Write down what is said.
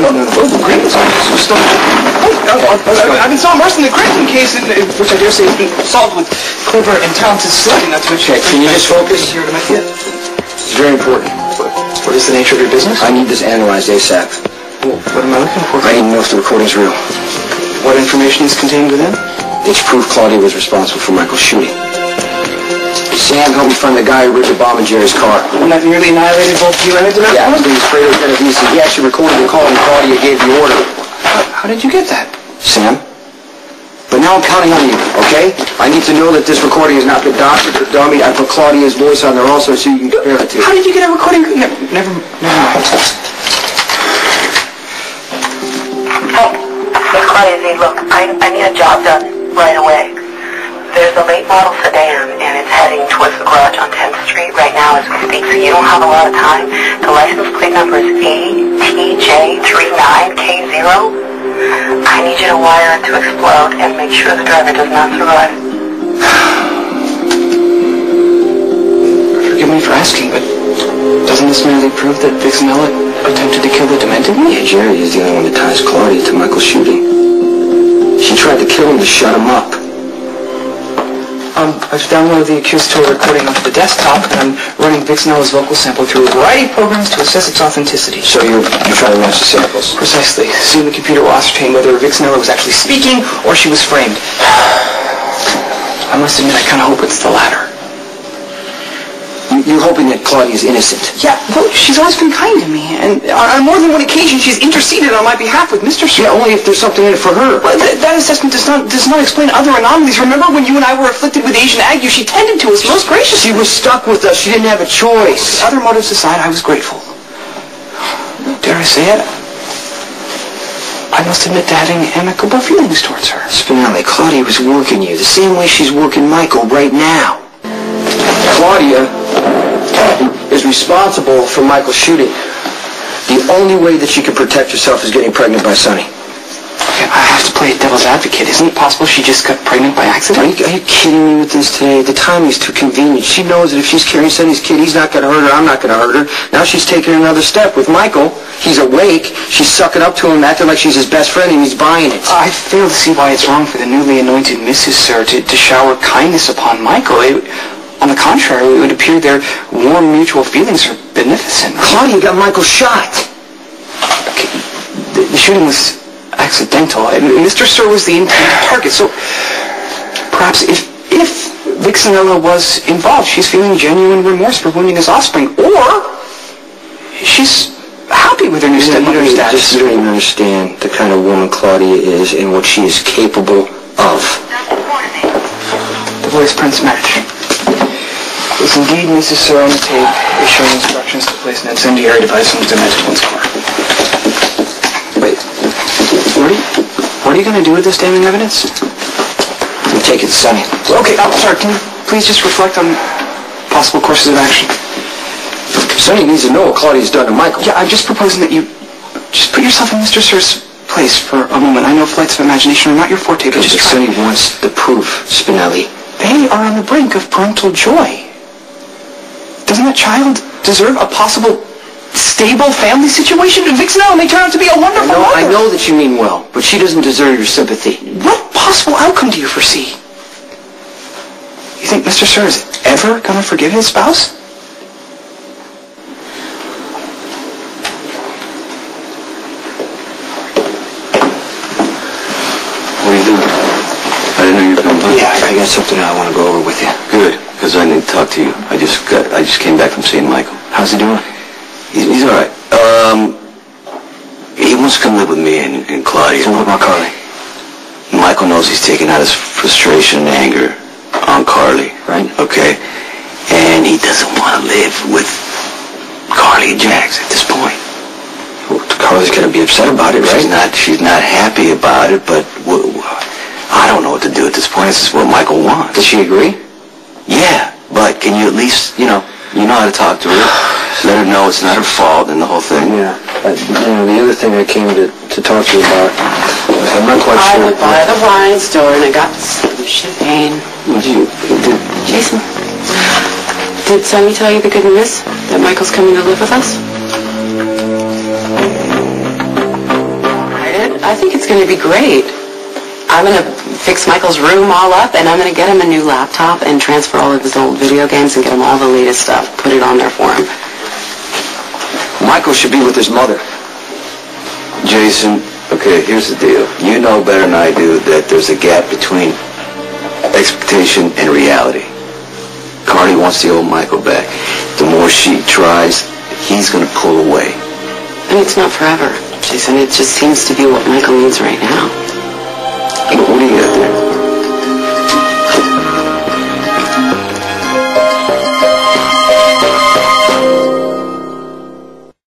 no, no. Great. Oh, I've been so immersed in the Creighton case, in, in, which I dare say has been solved with clever and talented sleuthing, not to mention... Okay, can you just focus? Here to make it. It's very important. What is the nature of your business? I need this analyzed ASAP. Well, what am I looking for? I need to know if the recording's real. What information is contained within? It's proof Claudia was responsible for Michael's shooting. Sam helped me find the guy who ripped the bomb in Jerry's car. When I've nearly annihilated both you and the Yeah, his name's Fredo Genovese. He actually recorded the call and Claudia gave the order. How, how did you get that? Sam? But now I'm counting on you, okay? I need to know that this recording is not the doctor or dummy. I put Claudia's voice on there also so you can compare it to. How did you get a recording? Never, never, never mind. Hey, Claudia Z. Look, I, I need a job done right away. There's a late model sedan, and it's heading towards the garage on 10th Street right now as we speak, so you don't have a lot of time. The license plate number is ATJ39K0. I need you to wire it to explode and make sure the driver does not survive. Forgive me for asking, but doesn't this merely prove that Vixenella attempted to kill the demented one? Yeah, Jerry is the only one that ties Claudia to Michael's shooting. She tried to kill him to shut him up. Um, I've downloaded the accusatory recording onto the desktop, and I'm running Vixenella's vocal sample through a variety of programs to assess its authenticity. So you're, you're trying to match the samples? Precisely. Soon the computer will ascertain whether Vixenella was actually speaking or she was framed. I must admit, I kind of hope it's the latter. You- You're hoping that Claudia's innocent. Yeah, well, she's always been kind to me, and on on more than one occasion, she's interceded on my behalf with Mr. Sir. Yeah, only if there's something in it for her. Well, th- that assessment does not does not explain other anomalies. Remember when you and I were afflicted with Asian ague? She tended to us most graciously. She was stuck with us. She didn't have a choice. Other motives aside, I was grateful. Dare I say it? I must admit to having amicable feelings towards her. Spinelli, Claudia was working you the same way she's working Michael right now. Claudia is responsible for Michael's shooting. The only way that she can protect herself is getting pregnant by Sonny. I have to play devil's advocate. Isn't it possible she just got pregnant by Are accident? you, are you kidding me with this today? The timing's too convenient. She knows that if she's carrying Sonny's kid, he's not going to hurt her. I'm not going to hurt her. Now she's taking another step with Michael. He's awake. She's sucking up to him, acting like she's his best friend, and he's buying it. I fail to see why it's wrong for the newly anointed Mrs. Sir to, to shower kindness upon Michael. It, on the contrary, it would appear their warm mutual feelings are beneficent. Claudia got Michael shot. The, the shooting was accidental, and Mr. Sir was the intended target. So perhaps if if Vixenella was involved, she's feeling genuine remorse for wounding his offspring, or she's happy with her new You don't, stepmother even- status. just, you don't even understand the kind of woman Claudia is and what she is capable of. The voice prints match. It's indeed Mrs. Sir on the tape, issuing instructions to place an incendiary device on the demented one's car. Wait, what are you, what are you going to do with this damning evidence? We take it to Sonny. Okay, I'm sorry, can you please just reflect on possible courses of action? Sonny needs to know what Claudia's done to Michael. Yeah, I'm just proposing that you just put yourself in Mr. Sir's place for a moment. I know flights of imagination are not your forte, but Because just. Sonny wants the proof, Spinelli. They are on the brink of parental joy. Doesn't that child deserve a possible stable family situation? Vixenella may turn out to be a wonderful know, I know that you mean well, but she doesn't deserve your sympathy. What possible outcome do you foresee? You think Mr. Sir is ever going to forgive his spouse? What are you doing? I didn't know you were coming by. Yeah, I got something I want to go over with you. Good, because I need to talk to you. I just I just came back from seeing Michael. How's he doing? He's, he's all right. Um, he wants to come live with me and, and Claudia. So what about Carly? Michael knows he's taking out his frustration and anger on Carly. Right. Okay. And he doesn't want to live with Carly and Jax at this point. Well, Carly's going to be upset about it, right? She's not. She's not happy about it, but I don't know what to do at this point. This is what Michael wants. Does she agree? Yeah, can you at least, you know, you know how to talk to her. Let her know it's not her fault and the whole thing. Yeah. But, you know, the other thing I came to, to talk to you about, I'm not quite I sure. went by the wine store and I got some champagne. Did you, did, Jason, did Sonny tell you the good news? That Michael's coming to live with us? I think it's going to be great. I'm going to fix Michael's room all up, and I'm going to get him a new laptop and transfer all of his old video games and get him all the latest stuff, put it on there for him. Michael should be with his mother. Jason, okay, here's the deal. You know better than I do that there's a gap between expectation and reality. Carly wants the old Michael back. The more she tries, he's going to pull away. And it's not forever, Jason. It just seems to be what Michael needs right now.